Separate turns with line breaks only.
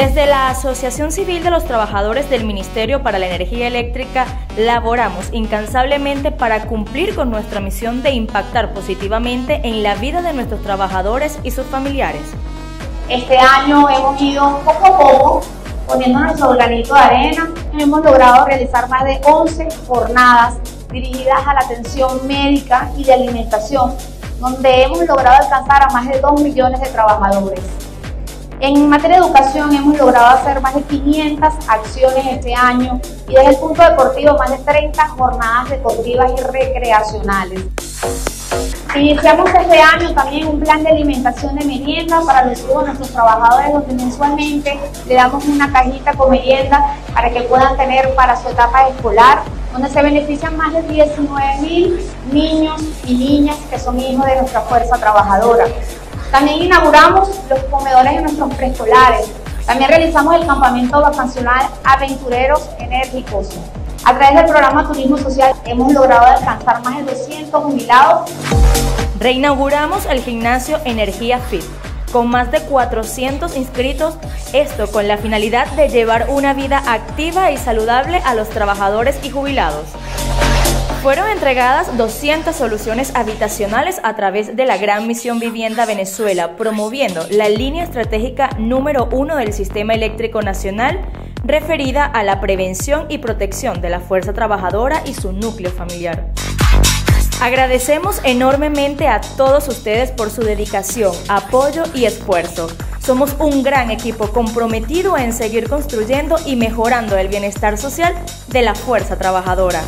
Desde la Asociación Civil de los Trabajadores del Ministerio para la Energía Eléctrica laboramos incansablemente para cumplir con nuestra misión de impactar positivamente en la vida de nuestros trabajadores y sus familiares.
Este año hemos ido poco a poco poniendo nuestro granito de arena. Hemos logrado realizar más de 11 jornadas dirigidas a la atención médica y de alimentación, donde hemos logrado alcanzar a más de 2 millones de trabajadores. En materia de educación hemos logrado hacer más de 500 acciones este año y desde el punto deportivo más de 30 jornadas deportivas y recreacionales. Iniciamos este año también un plan de alimentación de merienda para los hijos de nuestros trabajadores donde mensualmente le damos una cajita con merienda para que puedan tener para su etapa escolar, donde se benefician más de 19 mil niños y niñas que son hijos de nuestra fuerza trabajadora. También inauguramos los comedores en nuestros preescolares. También realizamos el campamento vacacional Aventureros Enérgicos. A través del programa Turismo Social hemos logrado alcanzar más de 200 jubilados.
Reinauguramos el gimnasio Energía Fit con más de 400 inscritos, esto con la finalidad de llevar una vida activa y saludable a los trabajadores y jubilados. Fueron entregadas 200 soluciones habitacionales a través de la Gran Misión Vivienda Venezuela, promoviendo la línea estratégica número uno del Sistema Eléctrico Nacional referida a la prevención y protección de la fuerza trabajadora y su núcleo familiar. Agradecemos enormemente a todos ustedes por su dedicación, apoyo y esfuerzo. Somos un gran equipo comprometido en seguir construyendo y mejorando el bienestar social de la fuerza trabajadora.